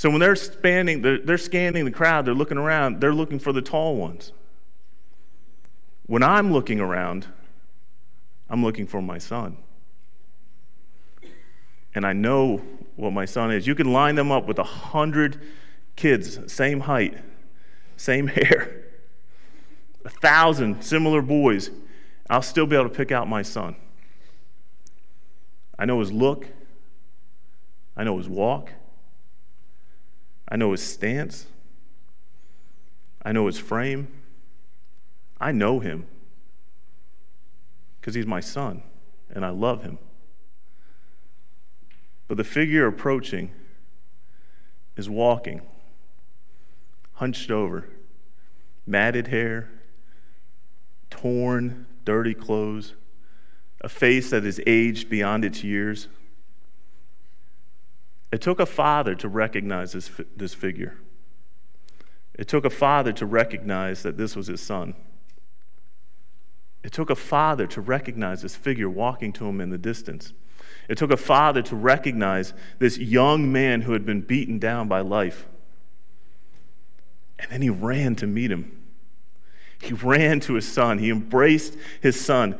So when they're spanning, they're, they're scanning the crowd, they're looking around, they're looking for the tall ones. When I'm looking around, I'm looking for my son. And I know what my son is. You can line them up with a hundred kids, same height, same hair, a thousand similar boys. I'll still be able to pick out my son. I know his look, I know his walk, I know his stance, I know his frame. I know him because he's my son and I love him. But the figure approaching is walking, hunched over, matted hair, torn, dirty clothes, a face that is aged beyond its years. It took a father to recognize this, this figure. It took a father to recognize that this was his son. It took a father to recognize this figure walking to him in the distance. It took a father to recognize this young man who had been beaten down by life. And then he ran to meet him. He ran to his son. He embraced his son.